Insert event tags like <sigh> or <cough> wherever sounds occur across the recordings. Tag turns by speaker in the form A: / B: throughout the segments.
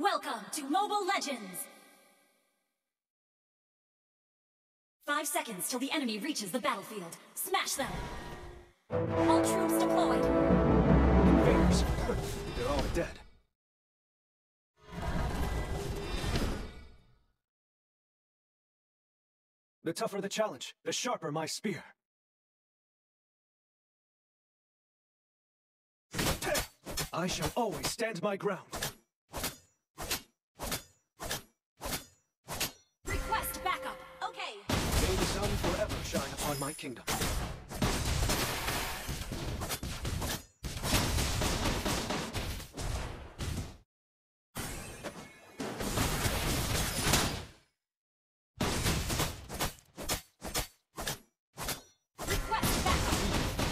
A: Welcome to Mobile Legends! Five seconds till the enemy reaches the battlefield. Smash them! All troops deployed!
B: Invaders. They're all dead. The tougher the challenge, the sharper my spear. I shall always stand my ground. Upon my kingdom.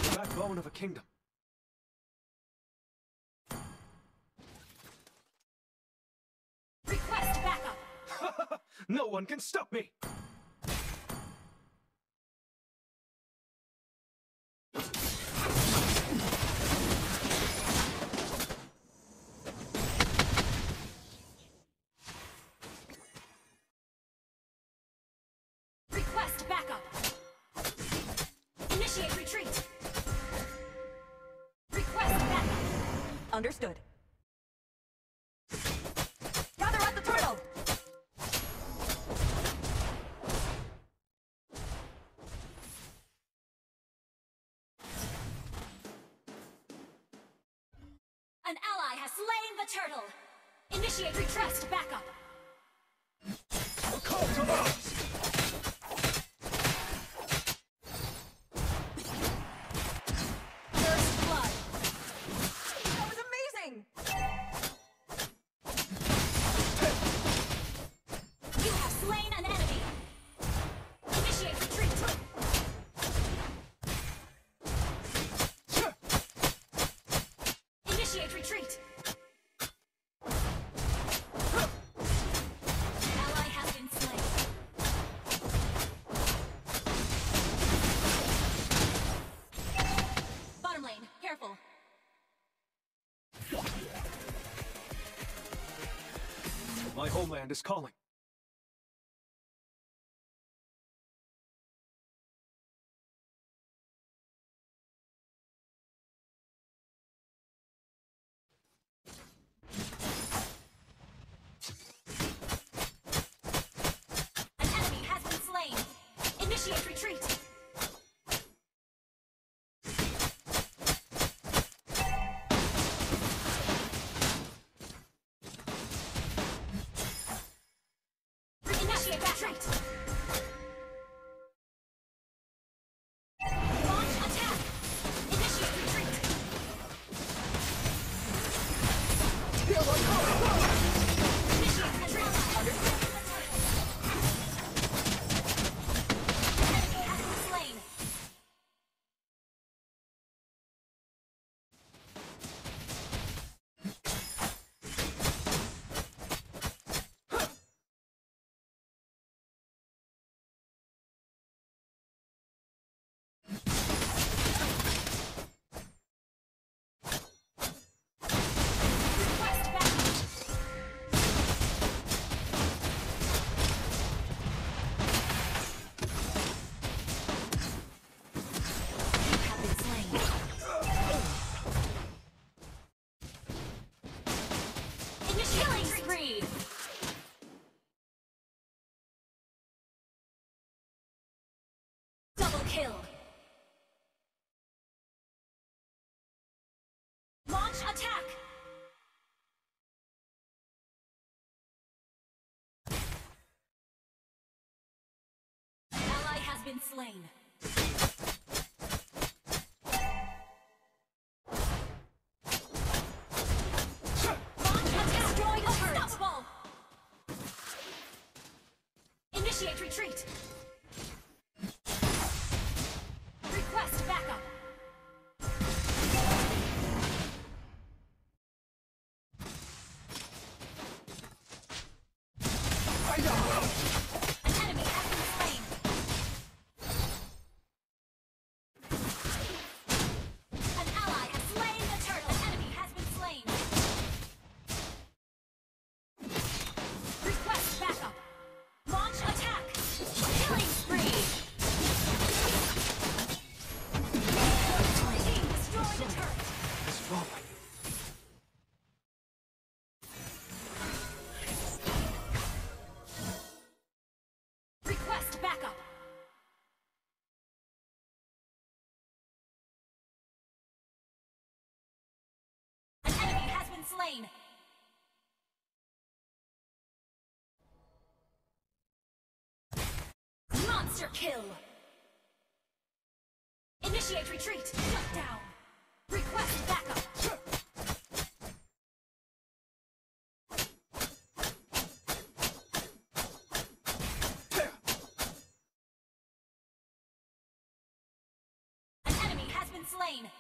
B: The backbone of a kingdom.
A: Request backup! <laughs>
B: no one can stop me!
A: Understood. Gather up the turtle! An ally has slain the turtle! Initiate retreat backup!
B: A call to arms!
A: Careful.
B: My homeland is calling.
A: Kill. Launch attack. Ally has been slain. Slain. Monster kill. Initiate retreat. Shut down. Request backup. An enemy has been slain.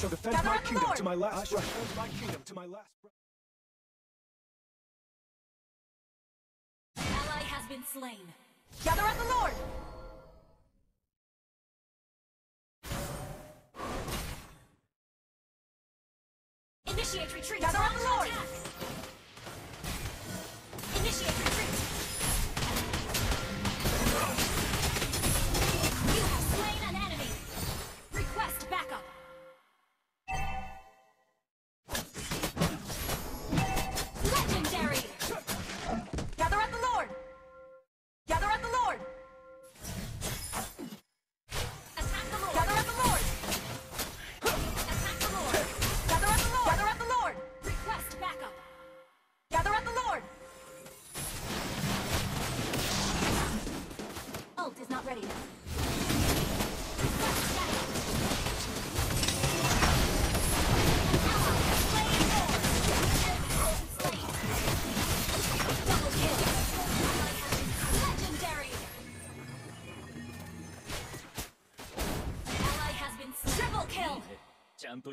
B: Shall defend
A: Gather
B: my
A: up
B: kingdom
A: Lord.
B: to my last I shall defend my kingdom to my last breath.
A: Ally has been slain.
C: Gather up the Lord!
A: Initiate retreat.
C: Gather up the Lord.
A: attack.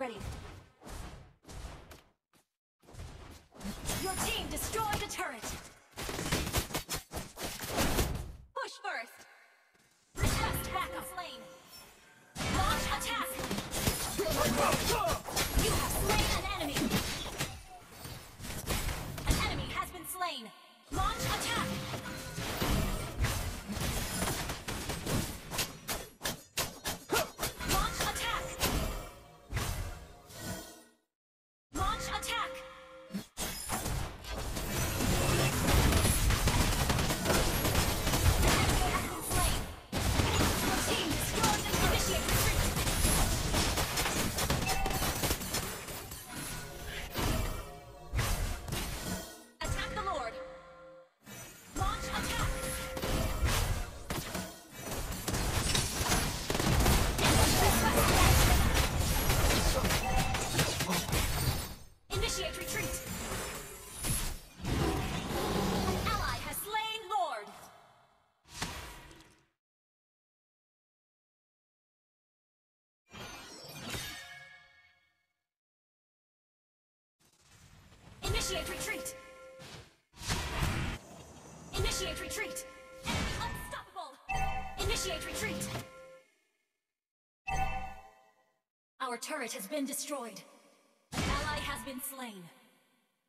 A: ready. Your team destroyed a turret. Push first. Request backup lane. Launch attack. Our turret has been destroyed. An ally has been slain.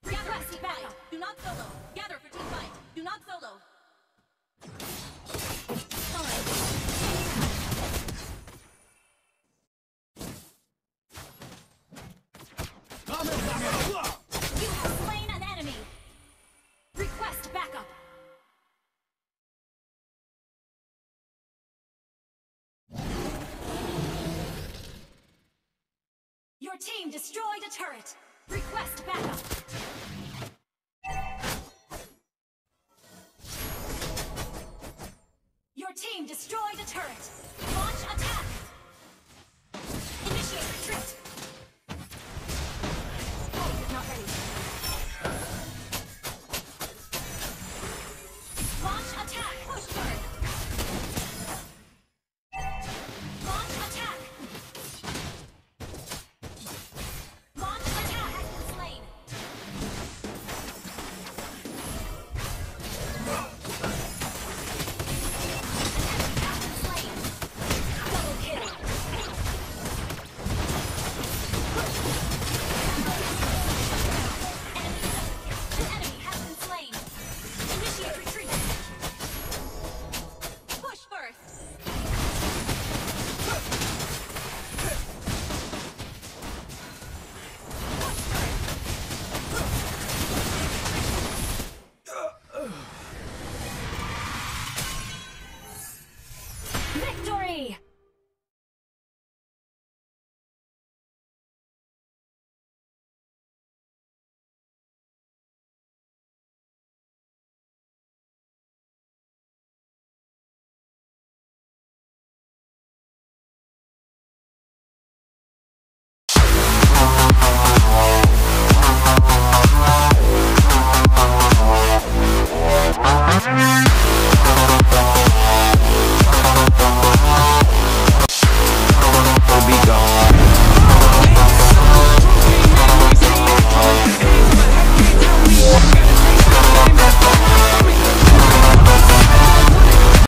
C: Gather for team fight! Do not solo! Gather for team fight! Do not solo!
A: Team destroyed a turret. Request backup. Your team destroyed a turret. Launch